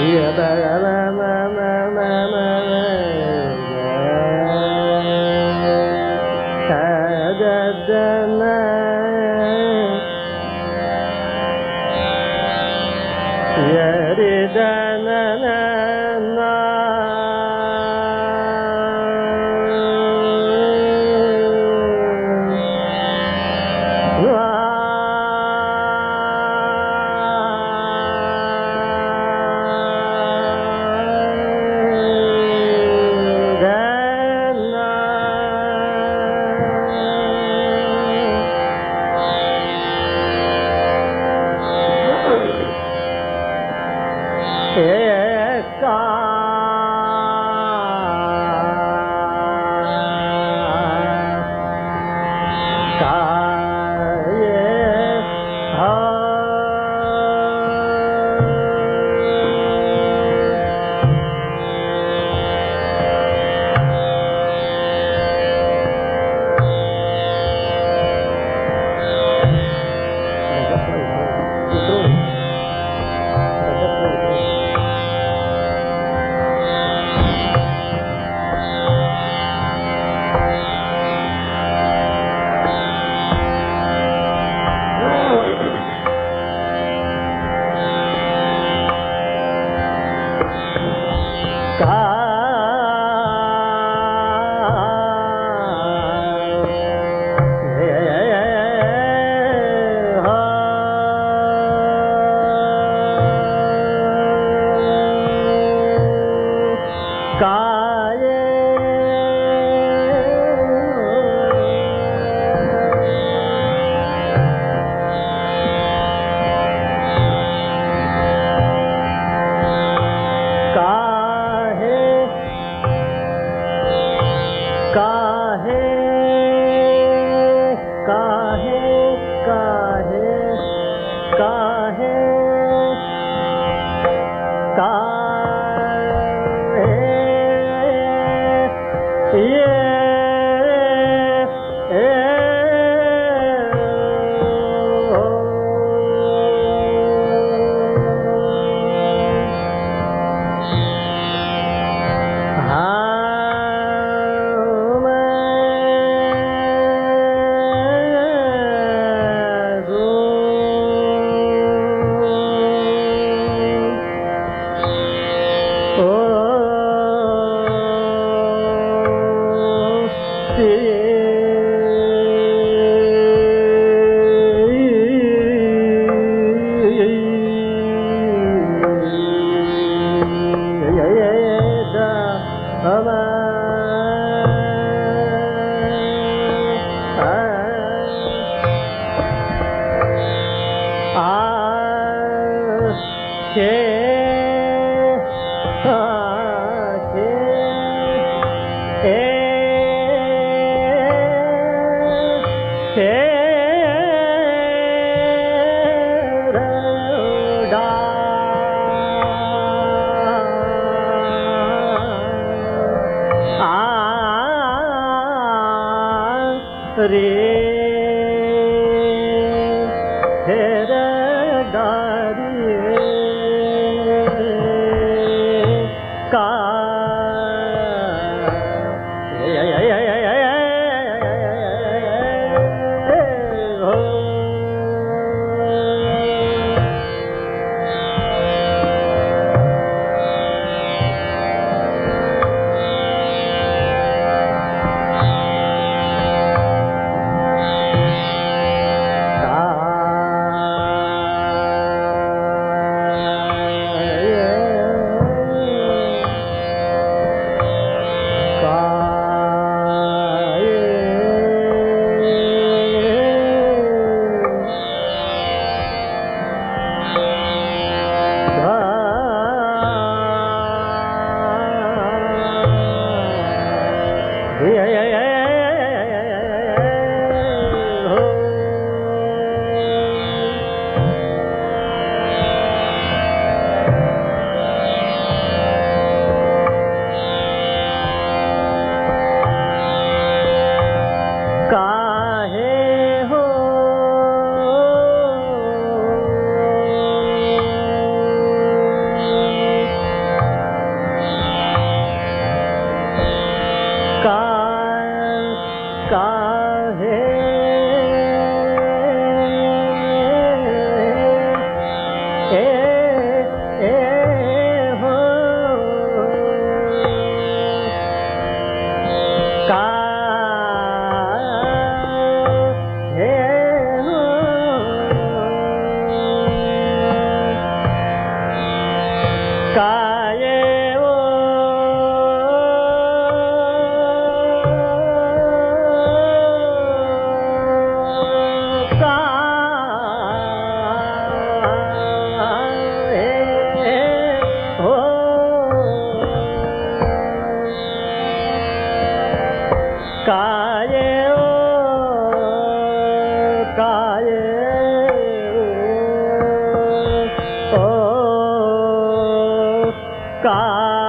Yeah, 然后呢干。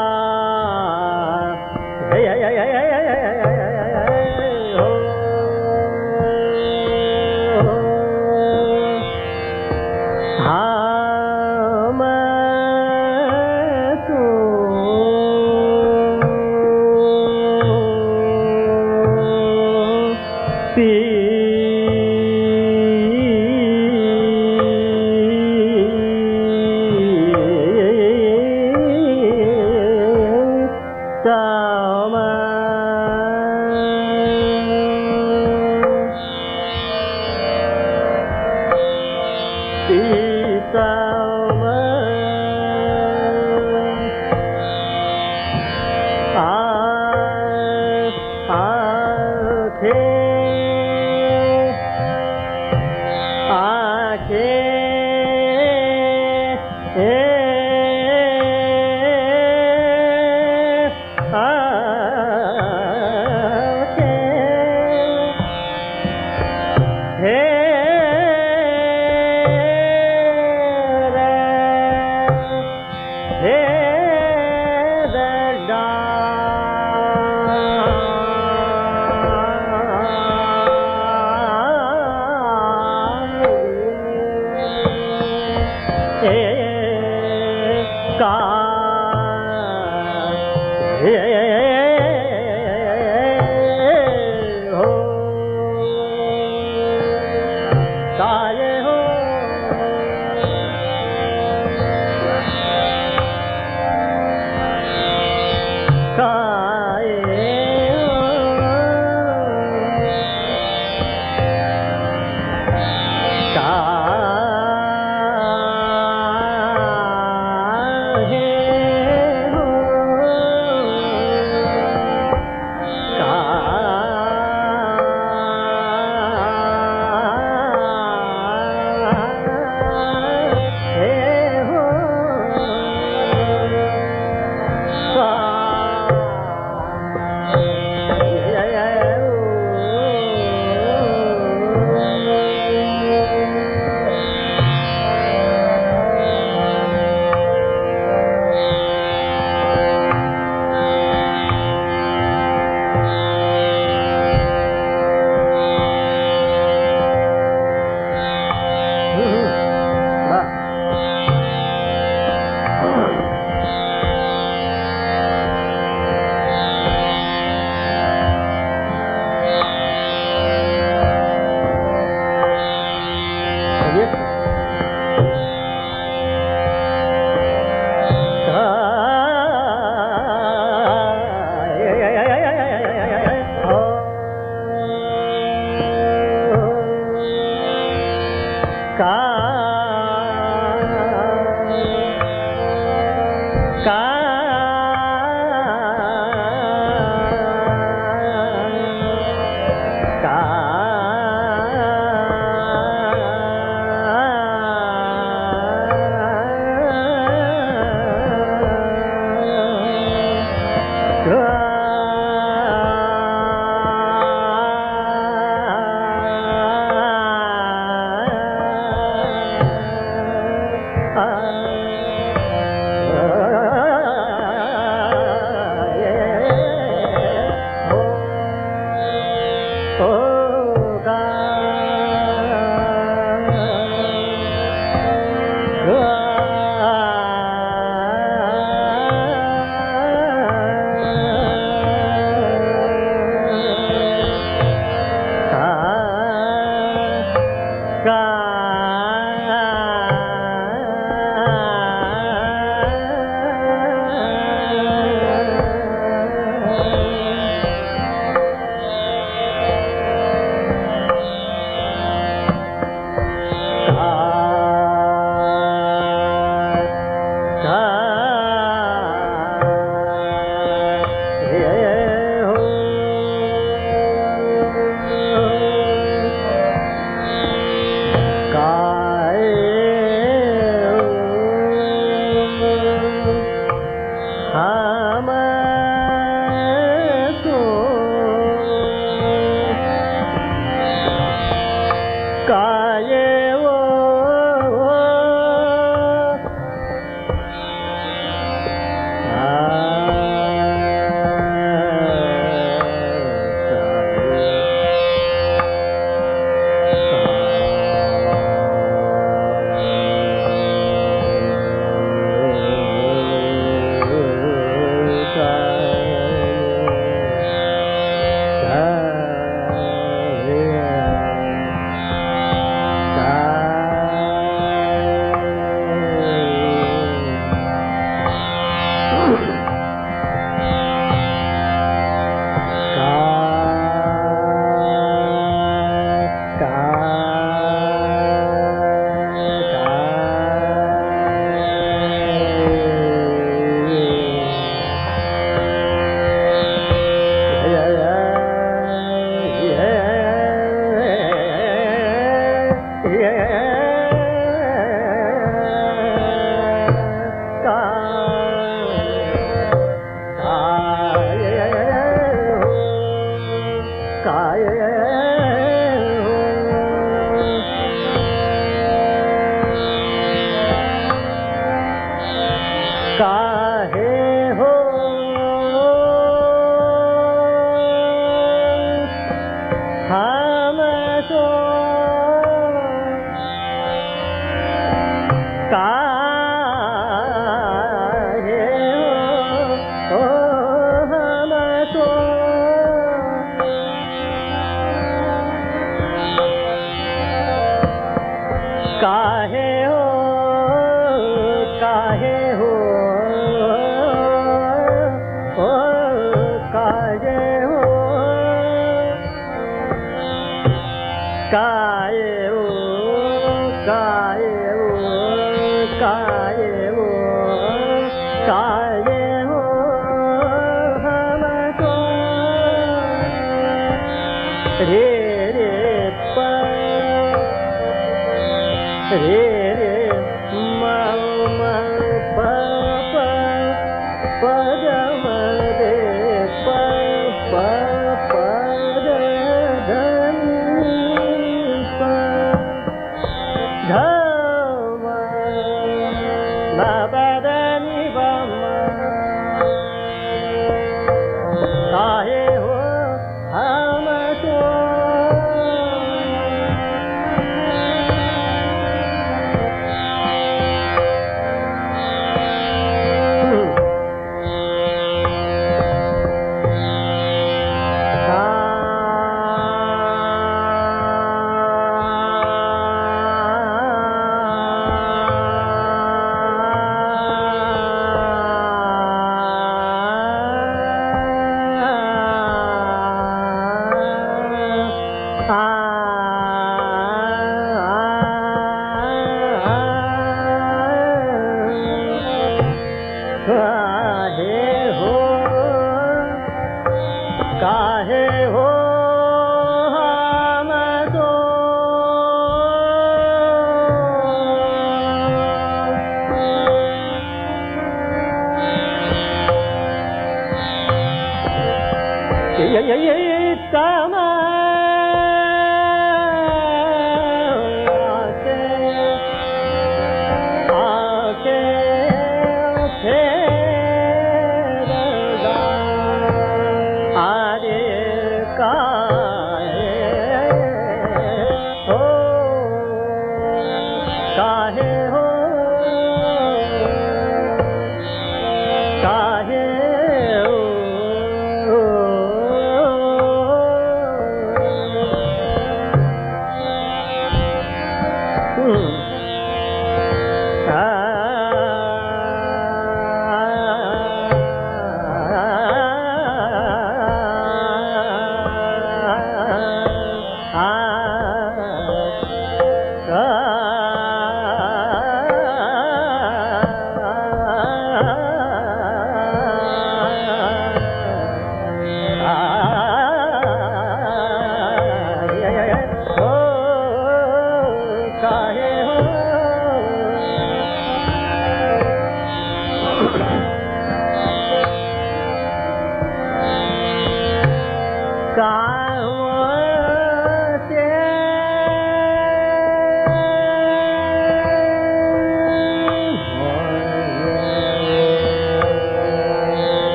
Yeah.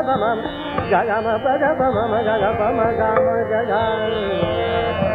जगम पम जगम मग जगाम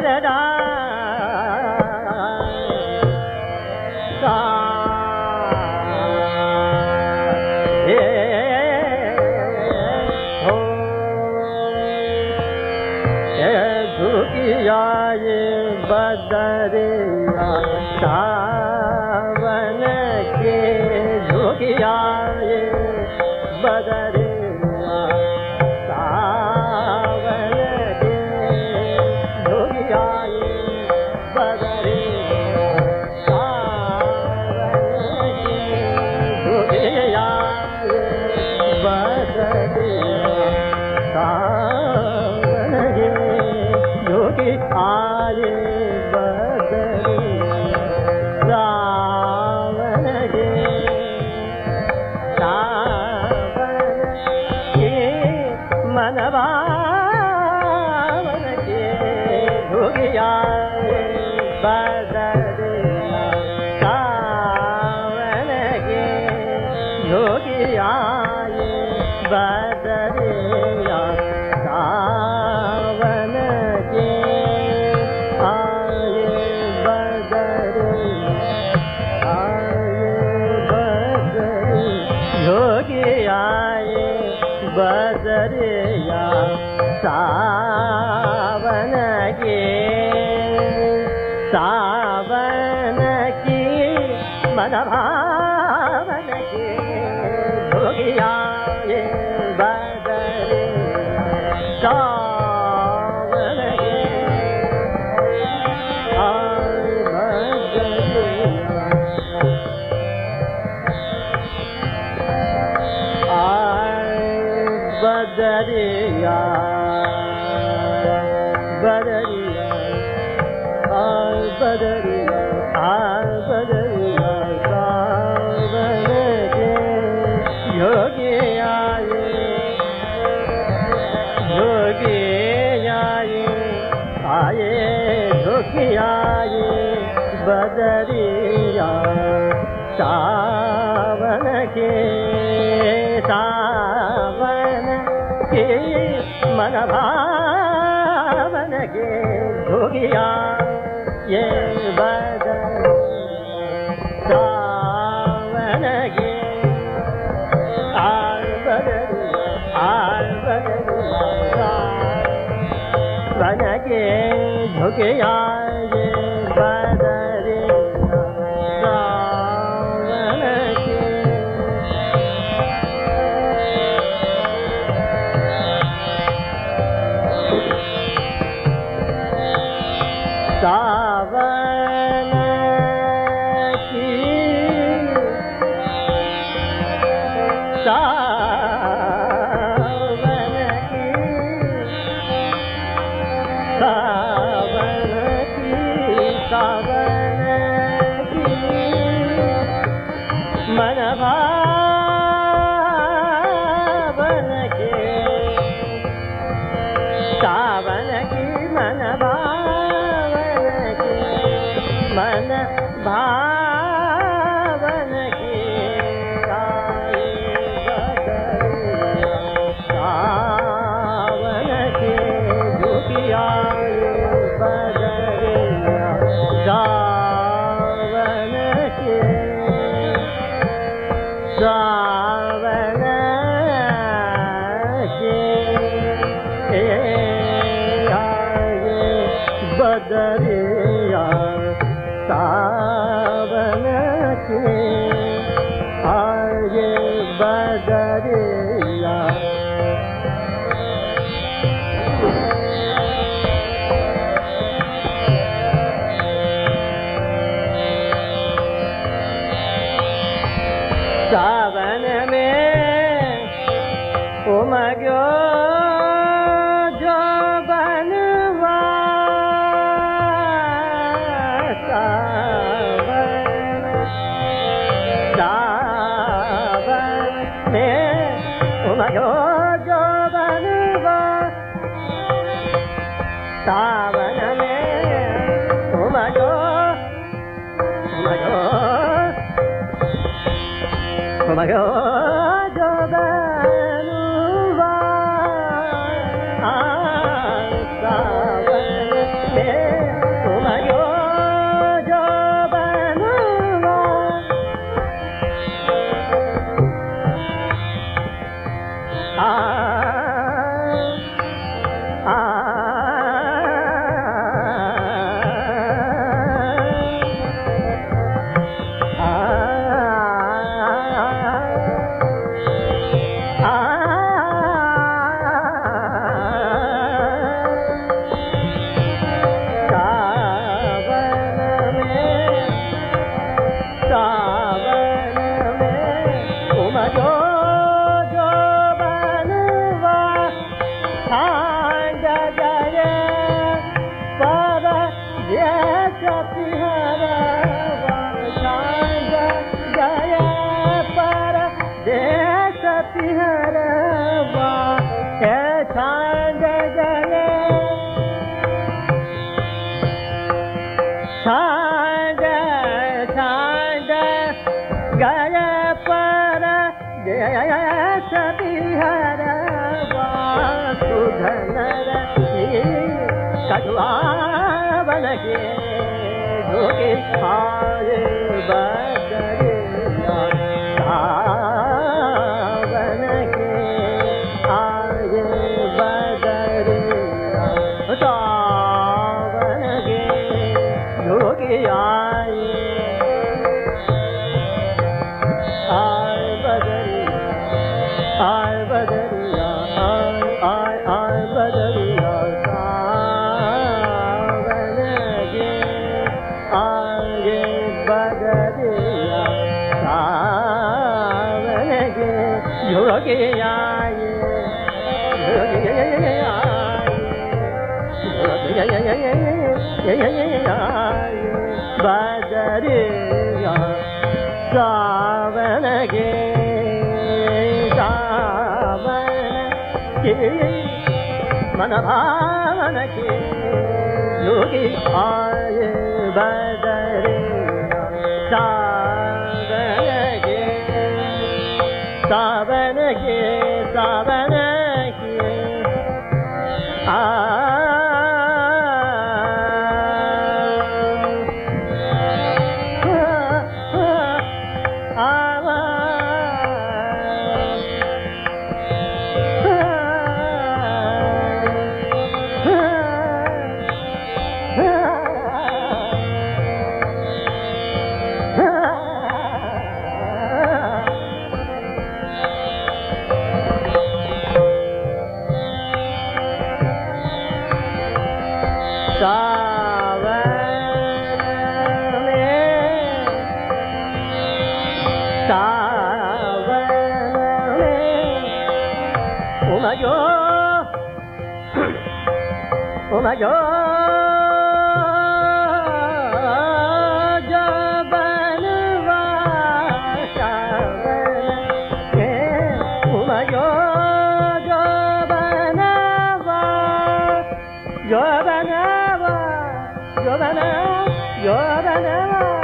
快点的啊 हो गया बदरिया सा के भुग्या ये सावन के आल ये भुगया बदरे त बने ब ङ्गनगे सा भावन आय Yo banana, yo banana, yo banana.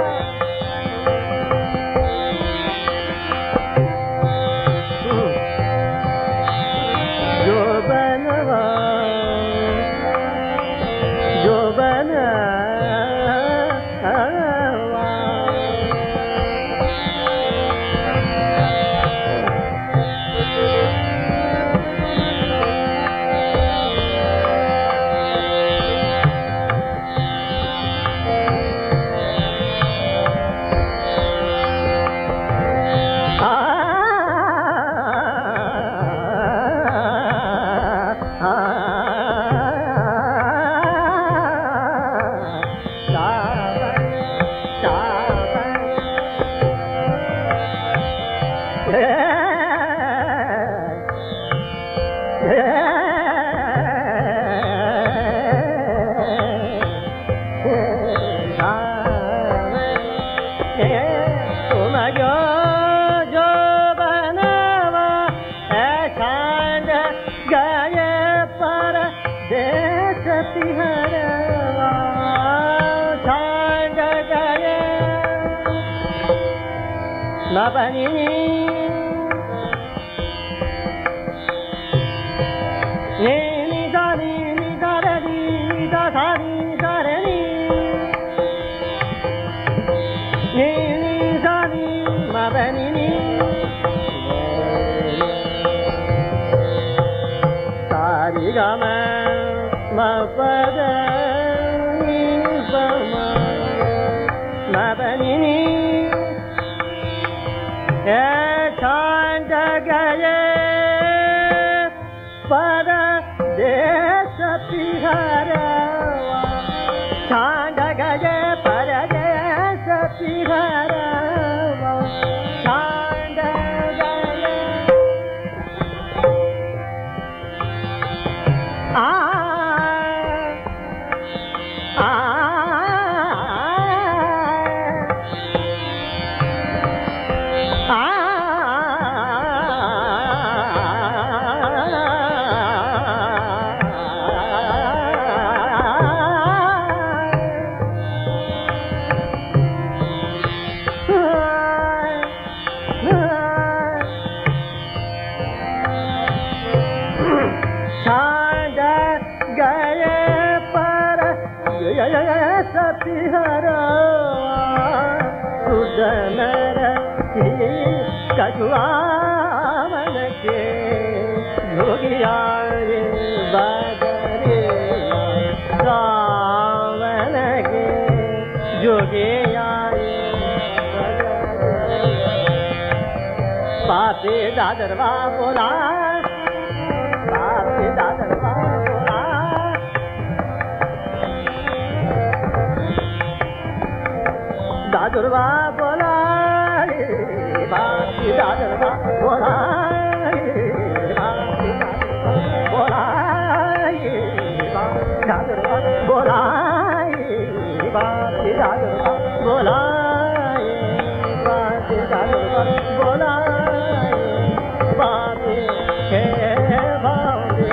大草地。बाप दादरवा बोल बाप दादर बोल दादरवा बोल बापी दादर बोल दादर बोला बा बोल बाकी दादर बोल बापी हे बाबी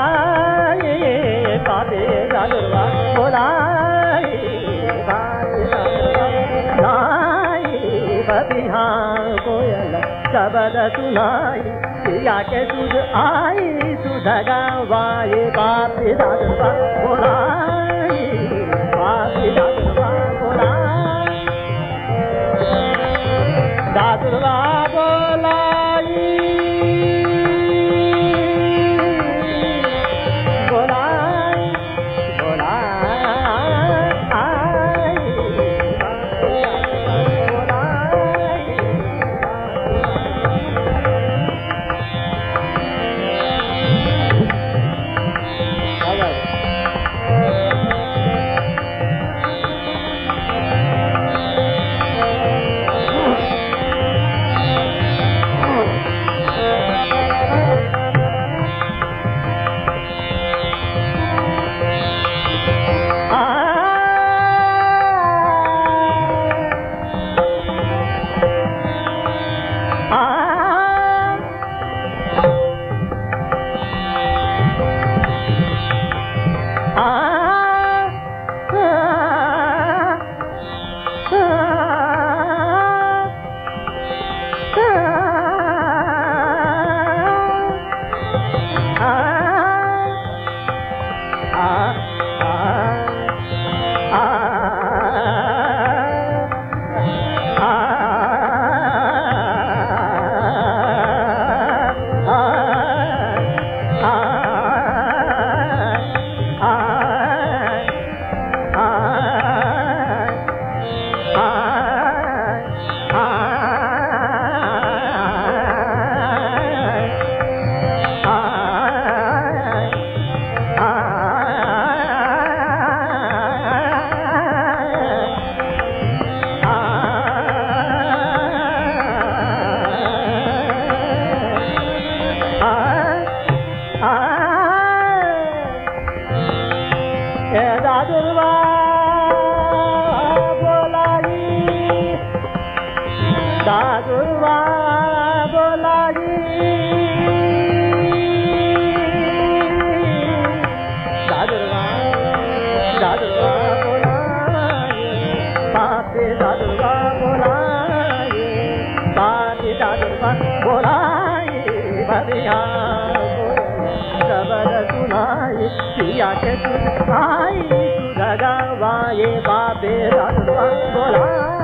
सुनाई पिया के सुध आई सुधगा वाई बाप दादा बोला सिया के सुध आई सुधा गावाए बाबे रंग बोला